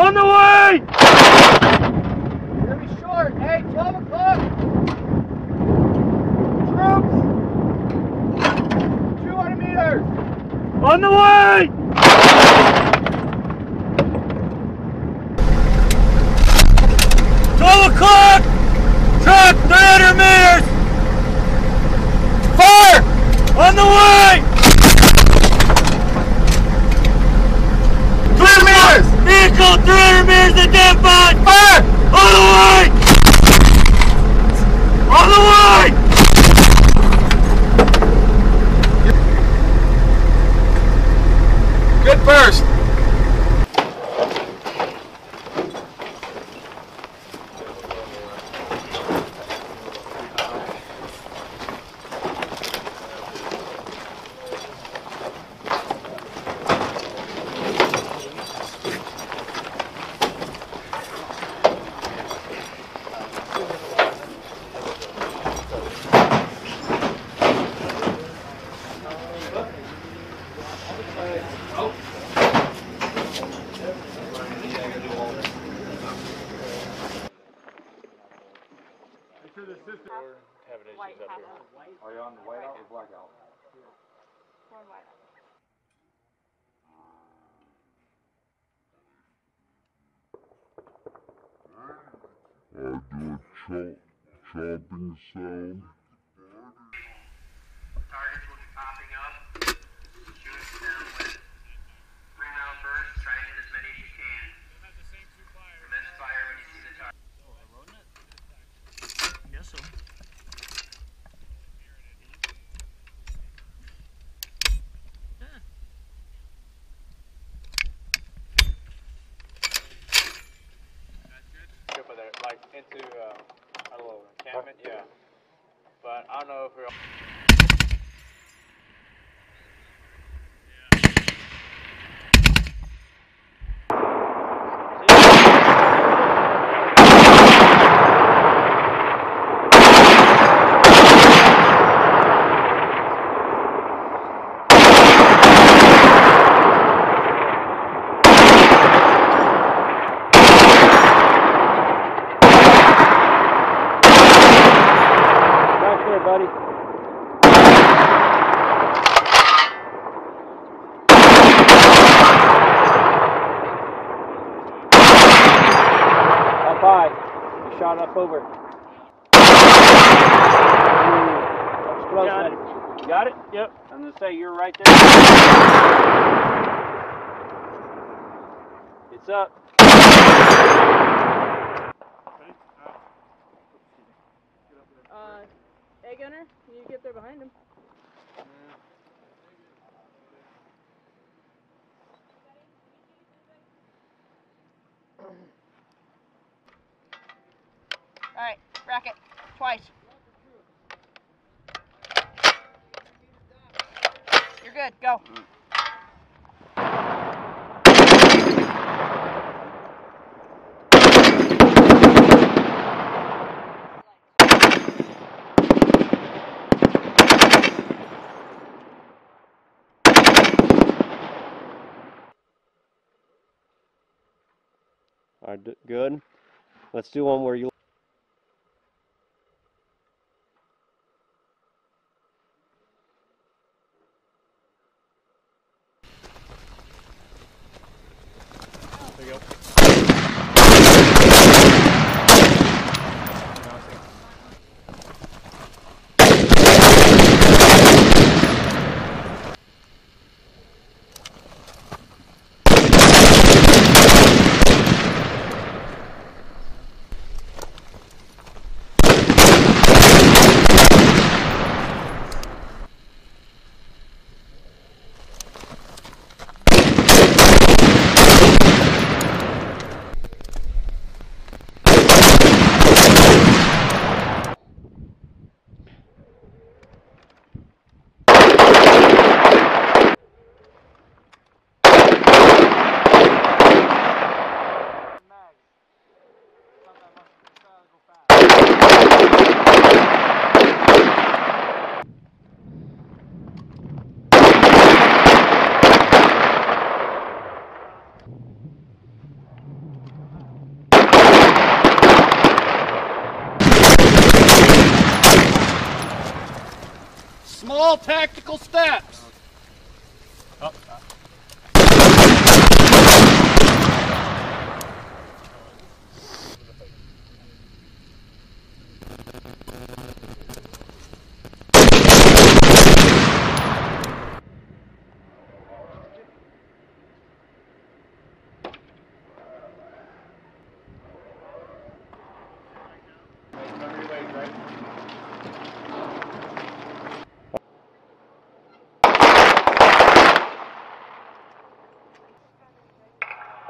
On the way! You're gonna be short. Hey, 12 o'clock! Troops! 200 meters! On the way! Twelve o'clock! Truck, 300 meters! Fire! On the way! 300 meters! Vehicle, 300 meters identified! Fire! On the way! On the way! Good first. White hat. Are you on the whiteout or blackout? One white. I do a chop, chopping sound. Targets will be popping up. Shoot them with three round bursts. Try to hit as many as you can. Commence fire when you see the target. Yes, sir. Good for there, like into uh, a little encampment, yeah. But I don't know if we're. Right there, buddy. Up high. You shot up over. Ooh, close, Got buddy. Got it? Yep. I'm gonna say you're right there. It's up. Uh, hey Gunner, can you get there behind him? Alright, racket. Twice. You're good, go. All right, good. Let's do one where you. There you go. Small tactical steps.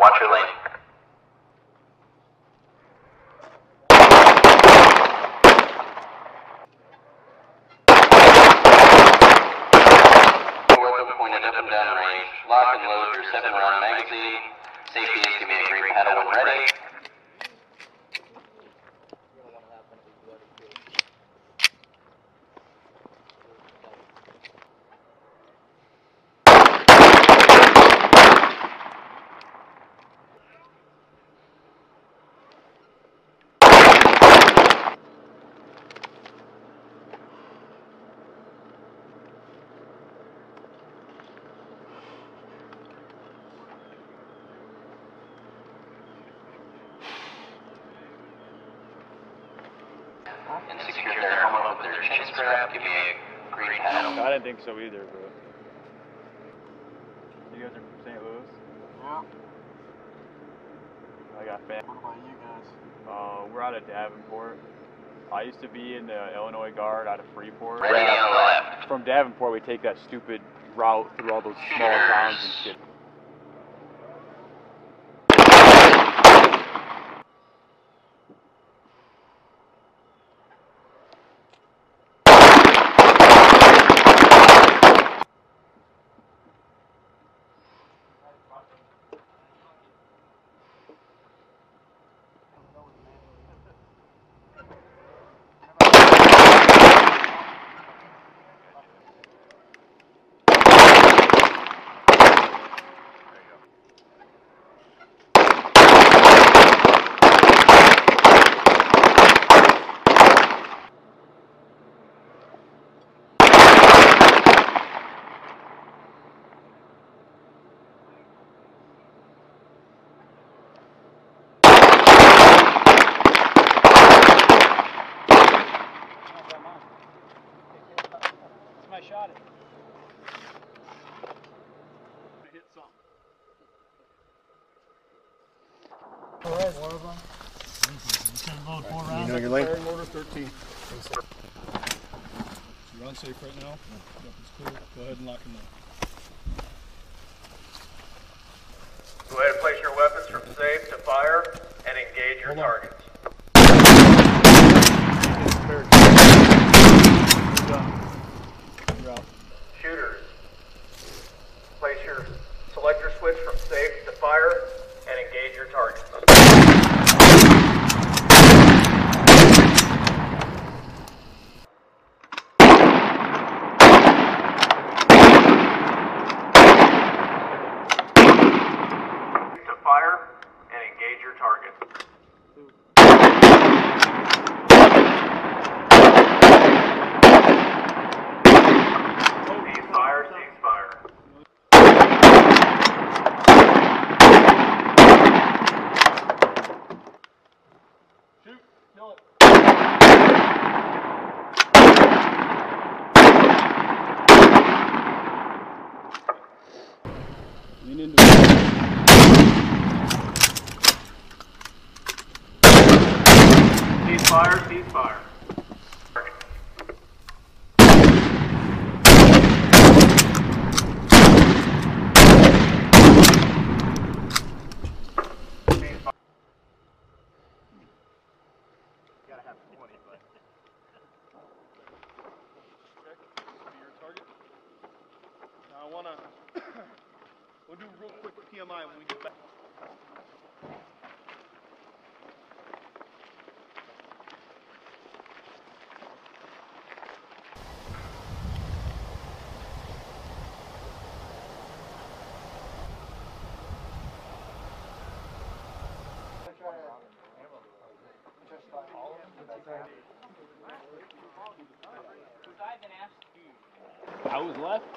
Watch your lane. Weapon pointed up and down range. Lock and load your seven round magazine. Safety is give me a green paddle when ready. And secure their helmet with their chin strap. Give me a green paddle. I didn't think so either, but. You guys are from St. Louis? Yeah. I got fam. What about you guys? Uh, we're out of Davenport. I used to be in the Illinois Guard out of Freeport. Ready on the left. From Davenport, we take that stupid route through all those small towns and shit. Somebody shot it. Hit something. All right, one of them. You know your lane? Firing order 13. You're unsafe right now? Weapons clear. Go ahead and lock him up. Go ahead and place your weapons from safe to fire and engage your targets. You're out. Shooters, place your selector switch from safe to fire and engage your targets. wanna we'll do real quick PMI when we get back. I was left.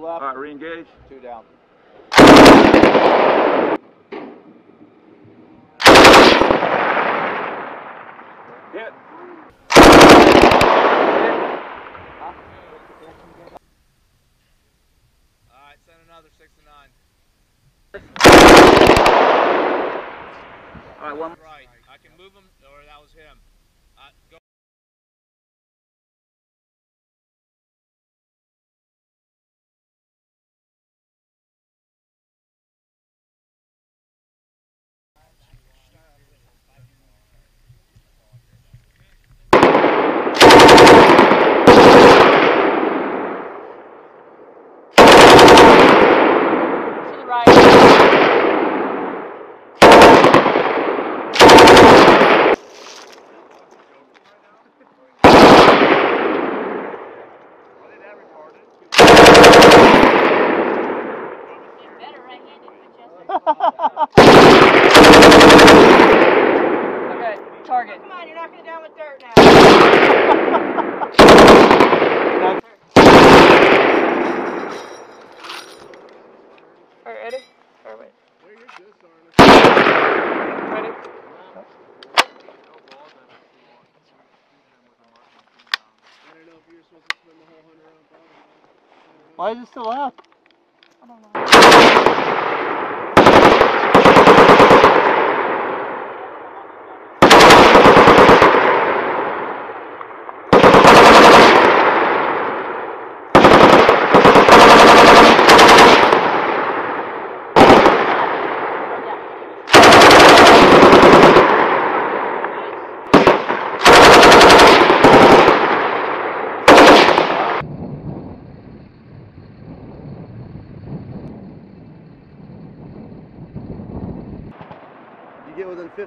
Let's go three left. All right, re-engage. Two down. Hit. Alright, send another six to nine. All right, one. Right. I can move him, or that was him. Uh, go. To the right. Better right-handed Winchester. Okay, target. Come on, you're knocking it down with dirt now. Alright, ready? Or wait. Ready? Why is it still up?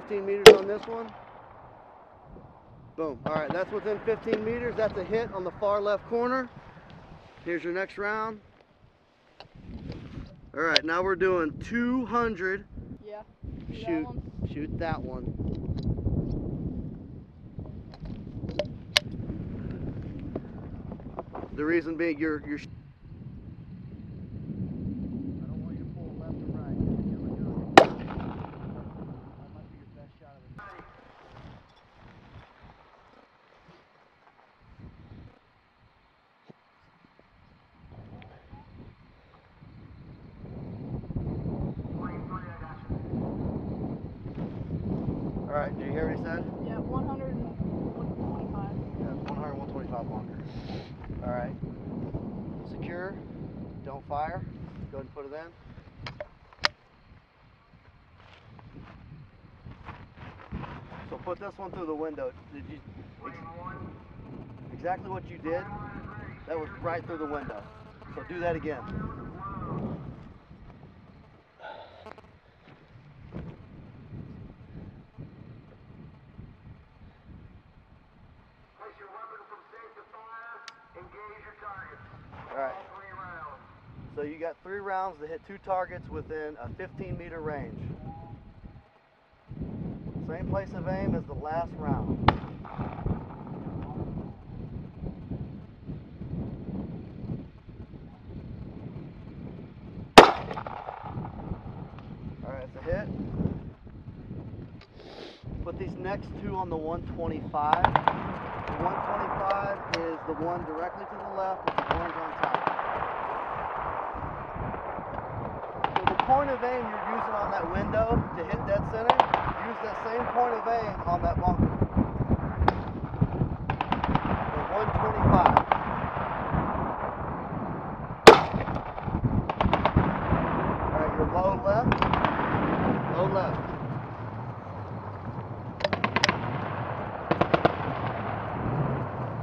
15 meters on this one. Boom. All right, that's within 15 meters. That's a hit on the far left corner. Here's your next round. All right, now we're doing 200. Yeah. That Shoot, one. shoot that one. The reason being, you're you're. I don't want you to pull left or right. You're doing- That might be your best shot of the night. All right, do you hear what he said? Yeah, 100 and 125. Yeah, 100, 125 bunker. All right. Secure. Don't fire. Go ahead and put it in. So put this one through the window. Did you ex- exactly what you did? That was right through the window. So do that again. All right. So you got three rounds to hit two targets within a 15 meter range. Same place of aim as the last round. All right, it's a hit. Put these next two on the 125. The 125 is the one directly to the left with the orange on top. So the point of aim you're using on that window to hit dead center, use that same point of aim on that bunker. The 125. Alright, your low left. Low left.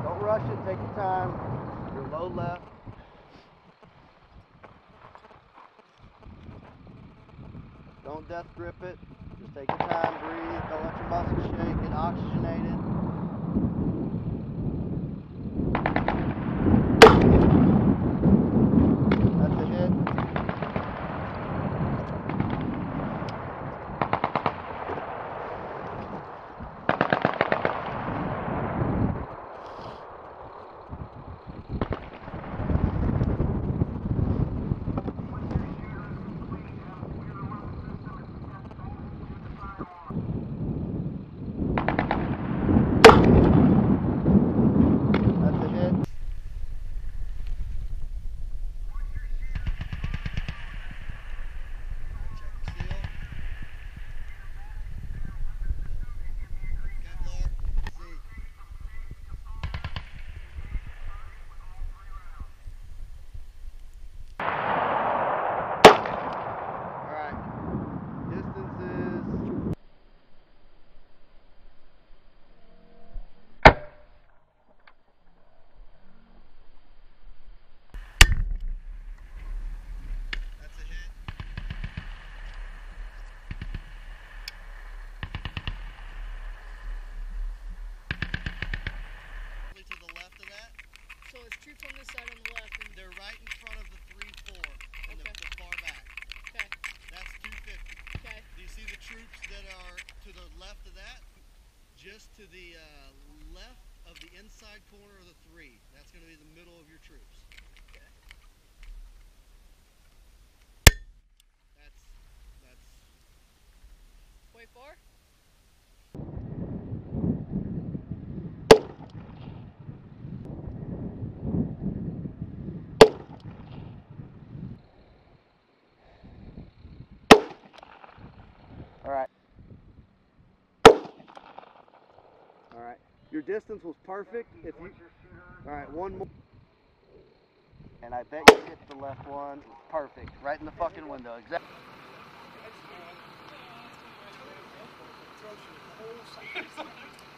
Don't rush it, take your time. Your low left. Don't death grip it. Just take your time, breathe. Don't let your muscles shake. Get oxygenated. This side on the left. And, They're right in front of the three four in the, Okay. the far back. okay. That's 250. Okay. Do you see the troops that are to the left of that? Just to the uh, left of the inside corner of the three. That's going to be the middle of your troops. That's that's Wait for. all right. All right. Your distance was perfect. If you all right, one more. And I bet you hit the left one. Perfect. Right in the fucking window. Exactly.